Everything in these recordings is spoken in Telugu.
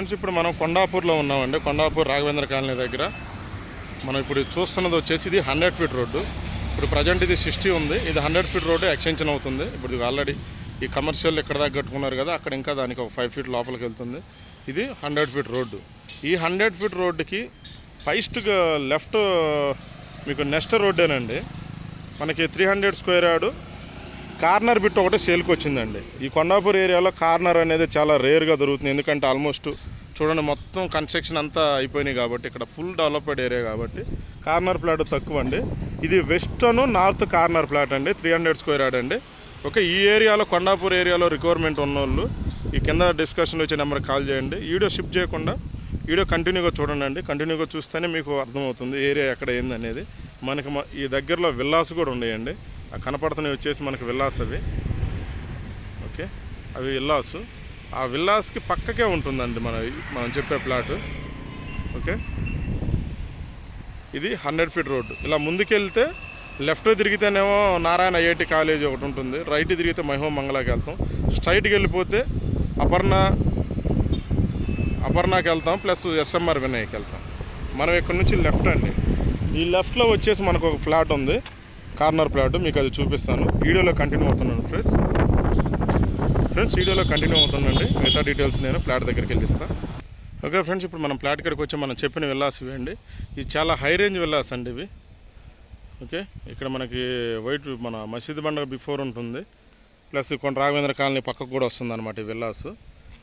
ఫ్రెండ్స్ ఇప్పుడు మనం కొండాపూర్లో ఉన్నామండి. కొండాపూర్ రాఘవేంద్ర కాలనీ దగ్గర. మనం ఇప్పుడు చూస్తున్నది వచ్చేసి ఇది హండ్రెడ్ ఫీట్ రోడ్డు. ఇప్పుడు ప్రజెంట్ ఇది సిక్స్టీ ఉంది. ఇది హండ్రెడ్ ఫీట్ రోడ్డు ఎక్స్టెన్షన్ అవుతుంది. ఇప్పుడు ఇది ఆల్రెడీ ఈ కమర్షియల్ ఇక్కడ దాకా కట్టుకున్నారు కదా అక్కడ ఇంకా దానికి ఒక ఫైవ్ ఫీట్ లోపలికి వెళ్తుంది. ఇది హండ్రెడ్ ఫీట్ రోడ్డు. ఈ హండ్రెడ్ ఫీట్ రోడ్డుకి ఫైస్ట్ లెఫ్ట్ మీకు నెక్స్ట్ రోడ్డేనండి. మనకి three hundred square yard. Corner bit ఒకటి సేల్కి వచ్చిందండి. ఈ కొండాపూర్ ఏరియాలో కార్నర్ అనేది చాలా రేర్గా దొరుకుతుంది. ఎందుకంటే ఆల్మోస్ట్ చూడండి మొత్తం కన్స్ట్రక్షన్ అంతా అయిపోయినాయి కాబట్టి ఇక్కడ ఫుల్ డెవలప్డ్ ఏరియా కాబట్టి కార్నర్ ప్లాట్ తక్కువ అండి ఇది వెస్టర్న్ నార్త్ కార్నర్ ప్లాట్ అండి త్రీ హండ్రెడ్ స్క్వేర్ యార్డ్ అండి. ఓకే ఈ ఏరియాలో కొండాపూర్ ఏరియాలో రిక్వైర్మెంట్ ఉన్నోళ్ళు ఈ కింద డిస్కషన్ వచ్చే నెంబర్కి కాల్ చేయండి. వీడియో షిఫ్ట్ చేయకుండా వీడియో కంటిన్యూగా చూడండి అండి కంటిన్యూగా చూస్తేనే మీకు అర్థమవుతుంది ఏరియా ఎక్కడ ఏందనేది మనకి మ- ఈ దగ్గరలో విల్లాస్ కూడా ఉన్నాయండి. ఆ వచ్చేసి మనకి విల్లాస్ అవి. ఓకే అవి విల్లాసు ఆ విల్లాస్కి పక్కకే ఉంటుందండి మన మనం చెప్పే ప్లాట్. ఓకే? ఇది హండ్రెడ్ ఫీట్ రోడ్డు. ఇలా ముందుకెళ్తే లెఫ్ట్ తిరిగితేనేమో నారాయణ ఐఐటి కాలేజ్ ఒకటి ఉంటుంది. రైట్ తిరిగితే మహిమ మంగళకి వెళ్తాం. స్ట్రైట్కి వెళ్ళిపోతే అపర్ణ అపర్ణకి వెళ్తాం ప్లస్ ఎస్ఎంఆర్ వినయ్కి వెళ్తాం. మనం ఇక్కడ నుంచి లెఫ్ట్ అండి. ఈ లెఫ్ట్లో వచ్చేసి మనకు ఒక ఫ్లాట్ ఉంది. కార్నర్ ఫ్లాట్ మీకు అది చూపిస్తాను. వీడియోలో కంటిన్యూ అవుతున్నాను ఫ్రెండ్స్. ఫ్రెండ్స్ వీడియోలో కంటిన్యూ అవుతుందండి. మిగతా డీటెయిల్స్ నేను ఫ్లాట్ దగ్గరికి వెళ్ళిస్తాను ఓకే ఫ్రెండ్స్ ఇప్పుడు మనం ఫ్లాట్ ఇక్కడికి వచ్చి మనం చెప్పిన విల్లాస్ ఇవి అండి. ఇది చాలా హై రేంజ్ విల్లాస్ అండి ఇవి. ఓకే ఇక్కడ మనకి వైట్ మన మసీద్ బండ బిఫోర్ ఉంటుంది. ప్లస్ కొన్ని రాఘవేంద్ర కాలనీ పక్కకు కూడా వస్తుంది అనమాట ఈ విల్లాస్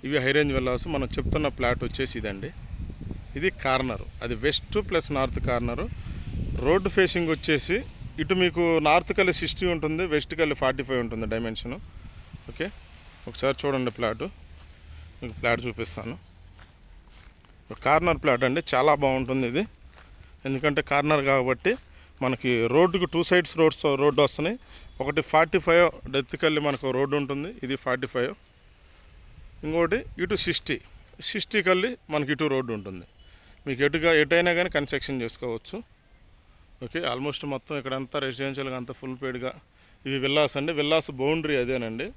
ఇవి హై రేంజ్ విల్లాస్ మనం చెప్తున్న ప్లాట్ వచ్చేసి ఇదండి. ఇది కార్నర్. అది west plus north corner. Road facing వచ్చేసి ఇటు మీకు నార్త్ కల్లి సిక్స్టీ ఉంటుంది వెస్ట్ కల్లి ఫార్టీ ఫైవ్ ఉంటుంది డైమెన్షను ఓకే ఒకసారి చూడండి ప్లాటు. మీకు ప్లాట్ చూపిస్తాను. కార్నర్ ప్లాట్ అండి చాలా బాగుంటుంది ఇది. ఎందుకంటే కార్నర్ కాబట్టి మనకి రోడ్డుకు టూ సైడ్స్ రోడ్స్ రోడ్డు వస్తున్నాయి. ఒకటి ఫార్టీ ఫైవ్ డెత్ కల్లి మనకు రోడ్డు ఉంటుంది ఇది ఫార్టీ ఫైవ్. ఇంకోటి ఇటు సిక్స్టీ. సిక్స్టీ కల్లి మనకి ఇటు రోడ్డు ఉంటుంది. మీకు ఎటుగా ఎటైనా కానీ కన్స్ట్రక్షన్ చేసుకోవచ్చు. ఓకే ఆల్మోస్ట్ మొత్తం ఇక్కడ అంతా రెసిడెన్షియల్గా అంతా ఫుల్ పేడ్గా ఇవి విల్లాస్ అండి. విల్లాస్ బౌండరీ అదేనండి.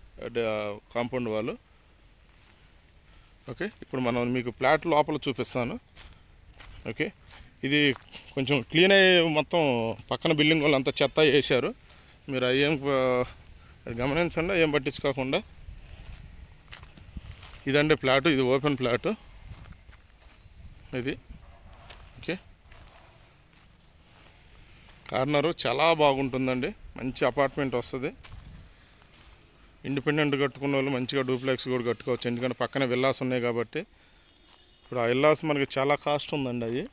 కాంపౌండ్ వాళ్ళు. ఓకే ఇప్పుడు మనం మీకు ప్లాట్ లోపల చూపిస్తాను. ఓకే ఇది కొంచెం క్లీన్ అయ్యి మొత్తం పక్కన బిల్డింగ్ వాళ్ళు అంతా చెత్త వేసారు మీరు అవి ఏం గమనించండి ఏం పట్టించుకోకుండా. ఇదండి ప్లాటు ఇది ఓపెన్ ప్లాటు. ఇది కార్నరు చాలా బాగుంటుందండి. మంచి అపార్ట్మెంట్ వస్తుంది. ఇండిపెండెంట్ కట్టుకున్న వాళ్ళు మంచిగా డూప్లెక్స్ కూడా కట్టుకోవచ్చు. ఎందుకంటే పక్కన విల్లాస్ ఉన్నాయి కాబట్టి. ఇప్పుడు ఆ విల్లాస్ మనకి చాలా కాస్ట్ ఉందండి అవి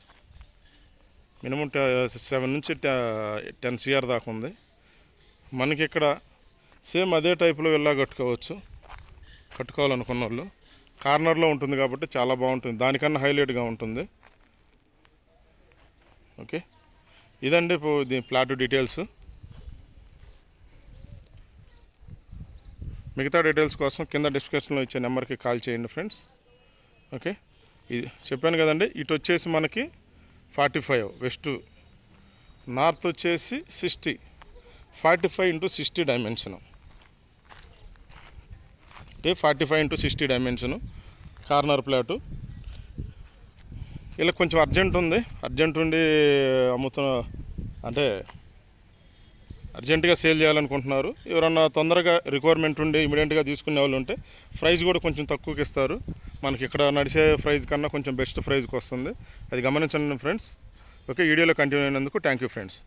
మినిమం సెవెన్ నుంచి టెన్ సిఆర్ దాకా ఉంది. మనకి ఇక్కడ సేమ్ అదే టైప్లో విల్లా కట్టుకోవచ్చు. కట్టుకోవాలనుకున్న వాళ్ళు. కార్నర్లో ఉంటుంది కాబట్టి చాలా బాగుంటుంది. దానికన్నా హైలైట్గా ఉంటుంది. ఓకే? ఇదండి దీని ప్లాట్ డీటెయిల్స్. మిగతా డీటెయిల్స్ కోసం కింద డిస్క్రిప్షన్లో ఇచ్చే నెంబర్కి కాల్ చేయండి ఫ్రెండ్స్. ఓకే? ఇది చెప్పాను కదండి ఇటు వచ్చేసి మనకి ఫార్టీ ఫైవ్ వెస్ట్ నార్త్ వచ్చేసి sixty forty five into sixty dimension. అంటే forty five into sixty dimension corner plot. ఇలా కొంచెం అర్జెంట్ ఉంది. అర్జెంట్ ఉండి అమ్ముతున్న అంటే అర్జెంటుగా సేల్ చేయాలనుకుంటున్నారు. ఎవరన్నా తొందరగా రిక్వైర్మెంట్ ఉండి ఇమీడియట్గా తీసుకునే వాళ్ళు ఉంటే ప్రైస్ కూడా కొంచెం తక్కువకి ఇస్తారు. మనకి ఇక్కడ నడిచే ప్రైస్ కన్నా కొంచెం బెస్ట్ ప్రైజ్కి వస్తుంది. అది గమనించండి ఫ్రెండ్స్. ఓకే వీడియోలో కంటిన్యూ అయినందుకు థ్యాంక్ యూ ఫ్రెండ్స్.